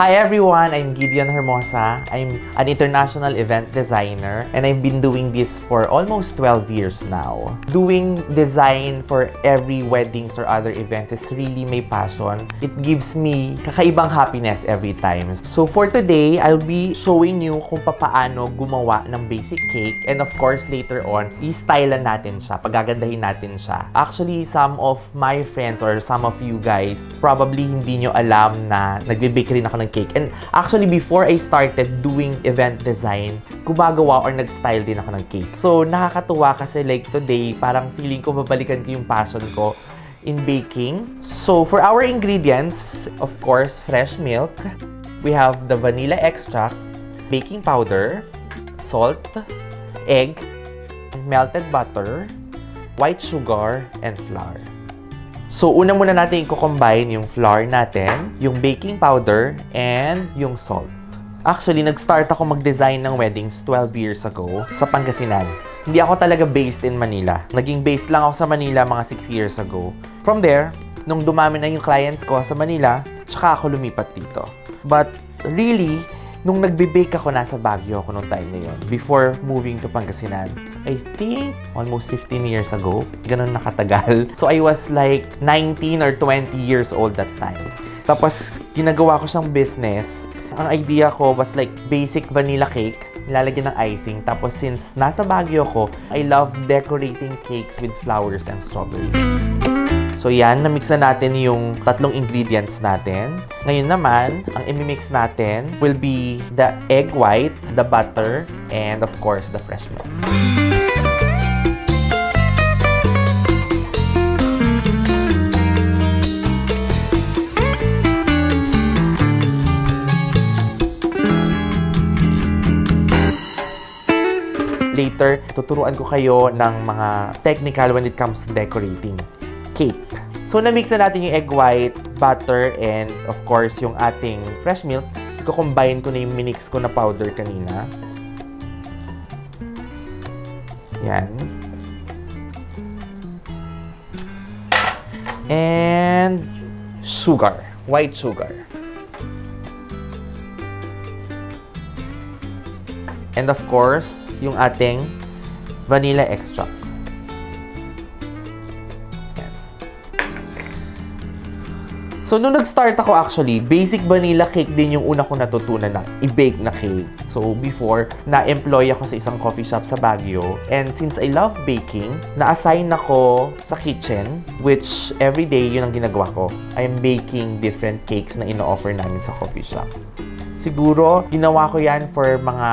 Hi everyone, I'm Gideon Hermosa. I'm an international event designer and I've been doing this for almost 12 years now. Doing design for every weddings or other events is really my passion. It gives me kakaibang happiness every time. So for today, I'll be showing you kung paano gumawa ng basic cake and of course later on, i-stylean natin siya, pagagandahin natin siya. Actually, some of my friends or some of you guys probably hindi nyo alam na nagbe-bake rin ako ng cake. And actually, before I started doing event design, gumagawa or nag-style din ako ng cake. So, nakakatuwa kasi like today, parang feeling ko babalikan ko yung passion ko in baking. So, for our ingredients, of course, fresh milk. We have the vanilla extract, baking powder, salt, egg, melted butter, white sugar, and flour. So, una muna natin i-combine yung flour natin, yung baking powder, and yung salt. Actually, nag-start ako mag-design ng weddings 12 years ago sa Pangasinan. Hindi ako talaga based in Manila. Naging based lang ako sa Manila mga 6 years ago. From there, nung dumami na yung clients ko sa Manila, tsaka ako lumipat dito. But really, nung nagbe-bake ako, nasa Baguio ako nung time na yun. Before moving to Pangasinan. I think almost 15 years ago. Ganun nakatagal. So I was like 19 or 20 years old that time. Tapos, ginagawa ko siyang business. Ang idea ko was like basic vanilla cake. Nilalagyan ng icing. Tapos since nasa Baguio ko, I love decorating cakes with flowers and strawberries. So yan, na-mix na natin yung tatlong ingredients natin. Ngayon naman, ang imimix natin will be the egg white, the butter, and of course, the fresh milk. Later, tuturuan ko kayo ng mga technical when it comes to decorating cake. So, na-mix na natin yung egg white, butter, and of course, yung ating fresh milk. Iko-combine ko na yung minix ko na powder kanina. Yan. And sugar. White sugar. And of course, yung ating vanilla extract. So, nung nag-start ako actually, basic vanilla cake din yung una ko natutunan na i-bake na cake. So, before, na-employ ako sa isang coffee shop sa Baguio. And since I love baking, na-assign ako sa kitchen, which every day yun ang ginagawa ko. I'm baking different cakes na ino-offer namin sa coffee shop. Siguro, ginawa ko yan for mga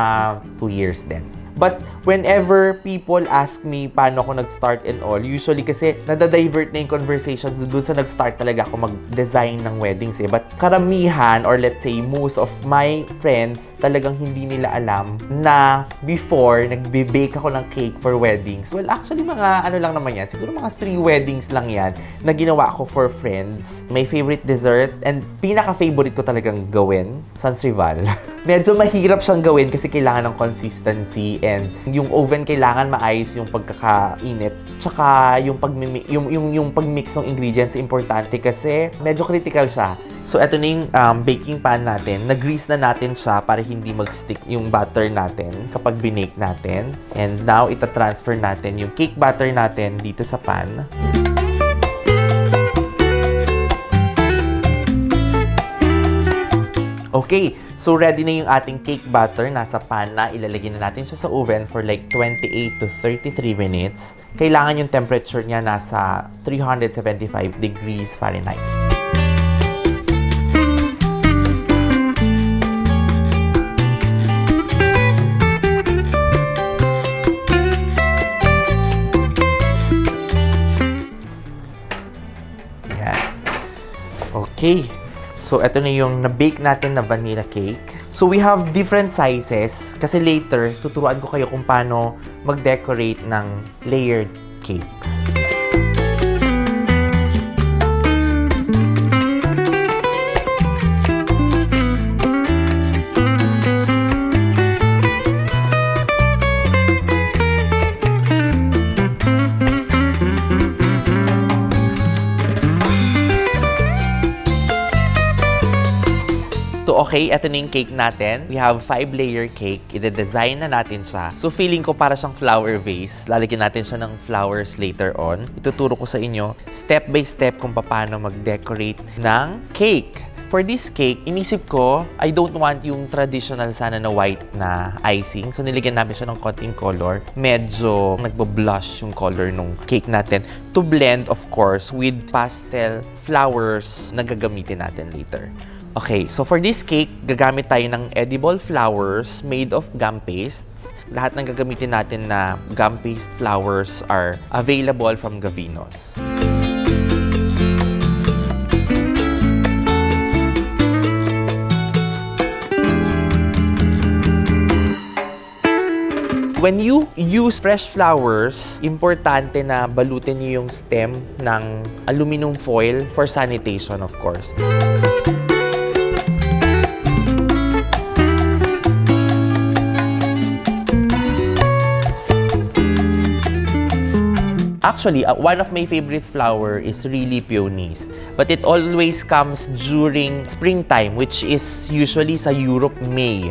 2 years din. But whenever people ask me paano ako nag-start and all, usually kasi nadadivert na yung conversation doon sa nag-start talaga ako mag-design ng weddings eh. But karamihan or let's say most of my friends talagang hindi nila alam na before nagbe-bake ako ng cake for weddings. Well, actually mga ano lang naman yan. Siguro mga three weddings lang yan na ginawa ko for friends. My favorite dessert and pinaka-favorite ko talagang gawin, Sans Rival. Medyo mahirap siyang gawin kasi kailangan ng consistency and yung oven kailangan maayos yung pagkakainit. Tsaka yung, pagmimi- yung, yung, yung pagmix ng ingredients importante kasi medyo critical siya. So, ito na yung um, baking pan natin. Nag-grease na natin siya para hindi mag-stick yung butter natin kapag binake natin. And now, ita-transfer natin yung cake batter natin dito sa pan. Okay, so ready na yung ating cake batter. Nasa pan na. Ilalagay na natin siya sa oven for like 28 to 33 minutes. Kailangan yung temperature niya nasa 375 degrees Fahrenheit. Yan. Okay. So, ito na yung na-bake natin na vanilla cake. So, we have different sizes. Kasi later, tuturuan ko kayo kung paano mag-decorate ng layered cakes. Okay, ito na yung cake natin. We have five-layer cake. Ide-design na natin siya. So, feeling ko para siyang flower vase. Lalagyan natin siya ng flowers later on. Ituturo ko sa inyo step by step kung paano mag-decorate ng cake. For this cake, inisip ko, I don't want yung traditional sana na white na icing. So, niligyan namin siya ng konting color. Medyo nagbo-blush yung color ng cake natin. To blend, of course, with pastel flowers na gagamitin natin later. Okay, so for this cake, gagamit tayo ng edible flowers made of gum pastes. Lahat ng gagamitin natin na gum paste flowers are available from Gavinos. When you use fresh flowers, importante na balutin niyo yung stem ng aluminum foil for sanitation, of course. Actually, uh, one of my favorite flower is really peonies. But it always comes during springtime, which is usually sa Europe, May.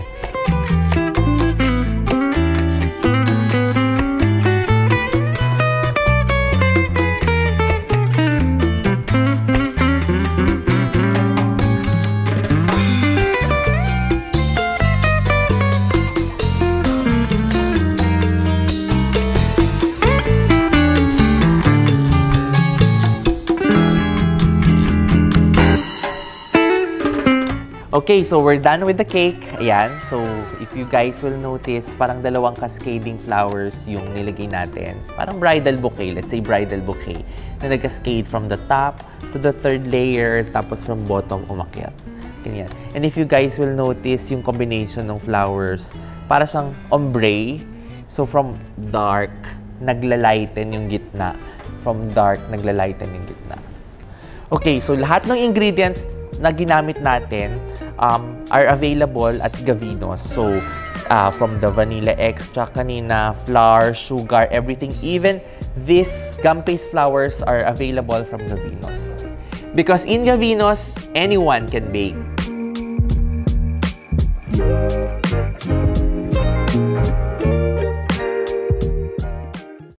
Okay, so we're done with the cake. Ayan. So, if you guys will notice, parang dalawang cascading flowers yung nilagay natin. Parang bridal bouquet. Let's say bridal bouquet. Na nag-cascade from the top to the third layer, tapos from bottom umakyat. Ganyan. And if you guys will notice yung combination ng flowers, para siyang ombre. So, from dark, naglalighten yung gitna. From dark, naglalighten yung gitna. Okay, so lahat ng ingredients na ginamit natin um, are available at Gavinos. So, uh, from the vanilla extract kanina, flour, sugar, everything. Even these gum-paste flours are available from Gavinos. Because in Gavinos, anyone can bake.